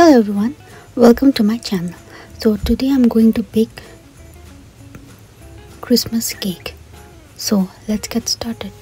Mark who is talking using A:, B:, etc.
A: hello everyone. Welcome to my channel. So today i'm going to bake christmas cake. So let's get started.